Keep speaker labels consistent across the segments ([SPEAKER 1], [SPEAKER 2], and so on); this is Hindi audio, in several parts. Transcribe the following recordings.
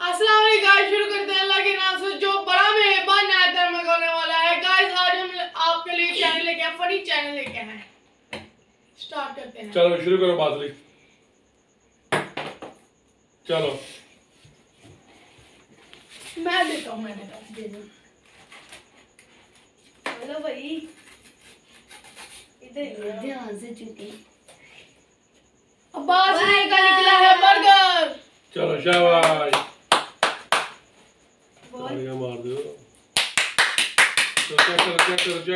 [SPEAKER 1] गाइस शुरू करते हैं अल्लाह के नाम से जो बड़ा मेहरबान नायतर में होने वाला है। गाइस आज हम आपके लिए चैनल लेके आए फनी चैनल लेके आए। हैं स्टार्ट करते हैं।
[SPEAKER 2] चलो शुरू करो बादली चलो।
[SPEAKER 1] मैं देता हूँ मैं देता हूँ दे दो।
[SPEAKER 3] हेलो भाई। इधर
[SPEAKER 4] ध्यान से चुकी।
[SPEAKER 1] अब्बास ने का निकला है बर्गर
[SPEAKER 2] चलो शाबाश
[SPEAKER 3] बोल
[SPEAKER 2] तालियाँ मार दो चलो चेक करो चेक करो चेक करो
[SPEAKER 1] आए आए आए आए
[SPEAKER 2] हाय मज़े आए मज़े
[SPEAKER 1] आए मज़े
[SPEAKER 3] पापा को भी चेक करो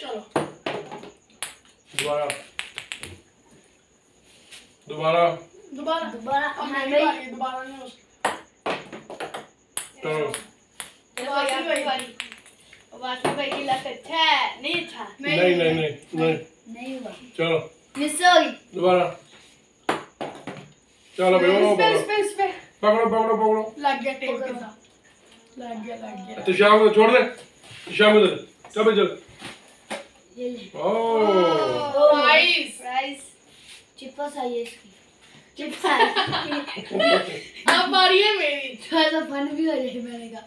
[SPEAKER 1] चलो। दोबारा।
[SPEAKER 4] दोबारा।
[SPEAKER 1] दोबारा। दोबारा। नहीं।
[SPEAKER 3] नहीं
[SPEAKER 4] नहीं
[SPEAKER 2] नहीं नहीं
[SPEAKER 1] नहीं
[SPEAKER 2] नहीं।
[SPEAKER 1] चलो। चलो
[SPEAKER 2] पकड़ो पकड़ो। पकड़ो
[SPEAKER 1] लग गया लग गया लग गया।
[SPEAKER 2] तो शाम को छोड़ दे। शाम को दे। चल चल।
[SPEAKER 4] ये है
[SPEAKER 1] मेरी
[SPEAKER 4] थोड़ा सा फन भी हो जाए मैंने
[SPEAKER 2] का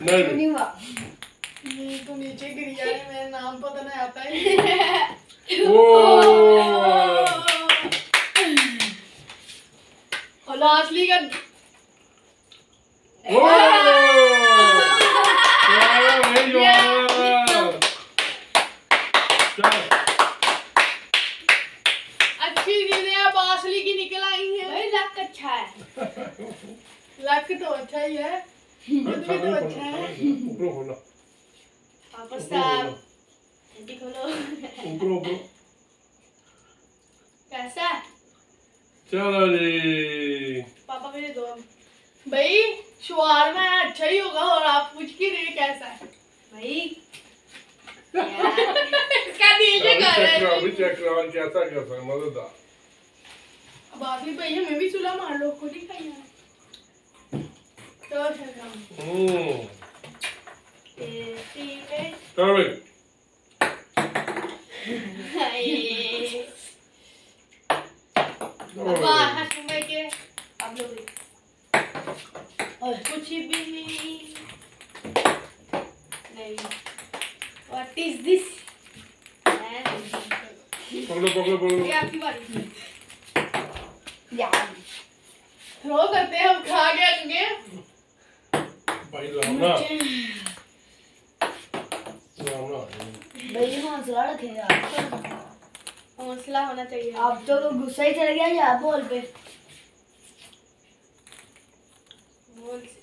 [SPEAKER 4] नहीं
[SPEAKER 1] नहीं तो नीचे गिर जाए मेरा नाम पता नहीं आता है
[SPEAKER 2] ਚੱਲ
[SPEAKER 1] अच्छी चीज़ें अब असली की निकल आई हैं।
[SPEAKER 3] भाई लक अच्छा है।
[SPEAKER 1] लक तो अच्छा ही है। खुद भी तो अच्छा है।
[SPEAKER 2] ऊपर खोला।
[SPEAKER 3] पापा साहब
[SPEAKER 2] खोलो। ऊपर ऊपर।
[SPEAKER 3] कैसा
[SPEAKER 2] चलो जी।
[SPEAKER 3] पापा मुझे दो।
[SPEAKER 1] भाई शुआर में अच्छा ही होगा और आप पूछ के रहे कैसा है।
[SPEAKER 3] भाई
[SPEAKER 1] इसका दिल से कर
[SPEAKER 2] चेक करो अभी चेक करो कैसा कैसा मज़ेदार
[SPEAKER 1] अब आखिरी भैया मैं भी चूल्हा मार लो खुद ही है तो
[SPEAKER 2] हम्म
[SPEAKER 3] और कुछ भी नहीं। इज़ दिस
[SPEAKER 2] पकड़ो पकड़ो पकड़ो।
[SPEAKER 3] ये आपकी बारी।
[SPEAKER 4] यार
[SPEAKER 1] थ्रो करते हैं हम खा के आएँगे
[SPEAKER 2] भाई ना
[SPEAKER 4] भाई हौसला रखे यार।
[SPEAKER 3] हौसला होना चाहिए।
[SPEAKER 4] अब तो गुस्सा ही चल गया यार बॉल पे।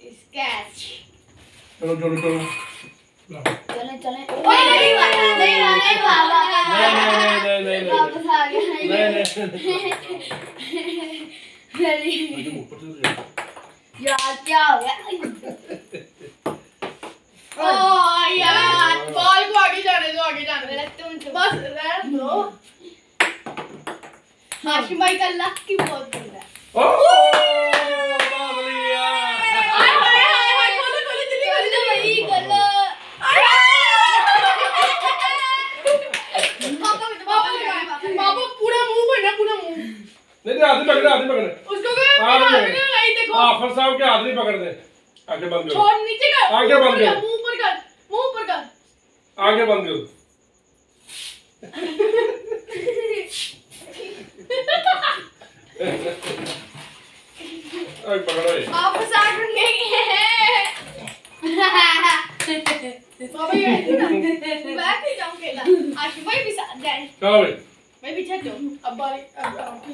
[SPEAKER 3] स्केच
[SPEAKER 2] चलो चलो चलो।
[SPEAKER 4] चले चले।
[SPEAKER 3] नहीं, नहीं, नहीं,
[SPEAKER 4] नहीं नहीं बाबा
[SPEAKER 2] नहीं नहीं नहीं नहीं
[SPEAKER 4] वापस आ गया
[SPEAKER 2] नहीं नहीं।
[SPEAKER 4] यार क्या हो गया
[SPEAKER 1] ओ यार बॉल को आगे जाने दो आगे जाने दो
[SPEAKER 3] तुम तो
[SPEAKER 1] बस रहने दो
[SPEAKER 3] हाशिम भाई का लक की बहुत बुरा है
[SPEAKER 2] ओ बाबलिया
[SPEAKER 1] हाय हाय हाय हाय खोलो खोलो जल्दी खोलो
[SPEAKER 3] वही कलर
[SPEAKER 1] पापा पापा लगा पापा पूरा मुँह भरना पूरा मुँह
[SPEAKER 2] नहीं नहीं हाथ नहीं पकड़े हाथ नहीं पकड़े
[SPEAKER 1] उसको क्या
[SPEAKER 2] आगे
[SPEAKER 1] आगे
[SPEAKER 2] बढ़ो।
[SPEAKER 1] नहीं देखो
[SPEAKER 2] आफर साहब के हाथ नहीं पकड़ने आगे बंद करो।
[SPEAKER 1] छोड़ नीचे कर।
[SPEAKER 2] आगे बंद कर।
[SPEAKER 1] मुँह ऊपर कर मुँह ऊपर कर।
[SPEAKER 2] आगे बंद करो। अरे पकड़ो ये।
[SPEAKER 3] आप साथ में
[SPEAKER 1] पापा ये
[SPEAKER 3] मैं भी जाऊँ खेला हाशिम भाई भी साथ जाए।
[SPEAKER 2] चलो भाई?
[SPEAKER 3] मैं पीछे जो
[SPEAKER 1] अब बारी अब है।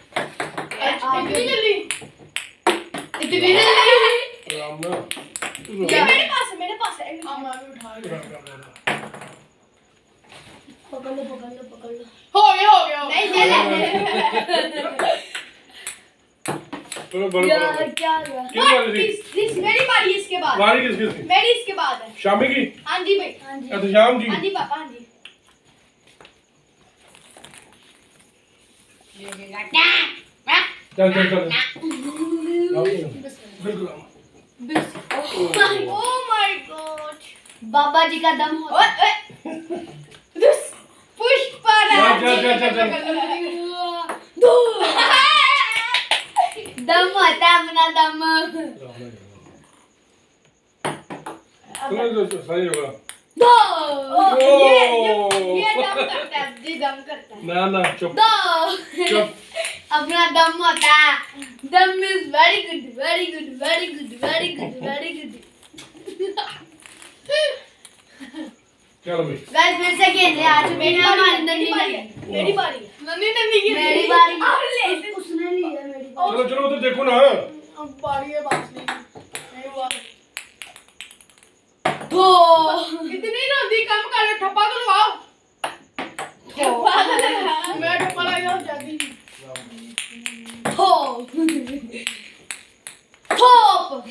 [SPEAKER 1] इतनी जल्दी
[SPEAKER 3] इतनी जल्दी
[SPEAKER 2] राम ना
[SPEAKER 3] ये मेरे पास है मेरे पास है
[SPEAKER 1] अब मैं उठा रही
[SPEAKER 4] पकड़ लो पकड़। लो पकड़ लो
[SPEAKER 1] हो गया हो गया
[SPEAKER 3] नहीं चलो
[SPEAKER 2] बड़ो
[SPEAKER 4] यार क्या हुआ
[SPEAKER 3] दिस मेरी बारी इसके बाद
[SPEAKER 2] बारी किसकी थी
[SPEAKER 3] मेरी इसके बाद है
[SPEAKER 2] शामी की
[SPEAKER 3] हाँ जी भाई
[SPEAKER 4] हाँ जी
[SPEAKER 2] या तो शाम की
[SPEAKER 3] हाँ जी पापा हाँ जी
[SPEAKER 2] चल चल चल। बिल्कुल।
[SPEAKER 3] माय गॉड
[SPEAKER 4] बाबा जी का दम
[SPEAKER 2] चल,
[SPEAKER 4] दम होता है अपना दम
[SPEAKER 2] सही होगा।
[SPEAKER 4] दो
[SPEAKER 3] ओ, ये ये ये दम करता है जी दम करता है
[SPEAKER 2] ना ना चुप
[SPEAKER 4] दो
[SPEAKER 2] चुप
[SPEAKER 4] अपना दम होता है दम is very good very good very good very good very good
[SPEAKER 2] चलो भाई
[SPEAKER 4] गाइस फिर से खेल रहे आज
[SPEAKER 3] मेरी बारी है, मेरी बारी
[SPEAKER 4] लगी
[SPEAKER 3] है मेरी बारी है
[SPEAKER 1] नन्ही नन्ही की
[SPEAKER 4] मेरी बारी
[SPEAKER 3] अब ले
[SPEAKER 4] उसने लिया मेरी
[SPEAKER 2] चलो चलो उधर देखो ना
[SPEAKER 1] अब बारी है बांसुरी की। नहीं हुआ।
[SPEAKER 4] दो
[SPEAKER 1] इतनी जल्दी कम करो ठप्पा तो लगाओ मैं ठप्पा लगा जाऊँ जल्दी
[SPEAKER 4] थोप थोप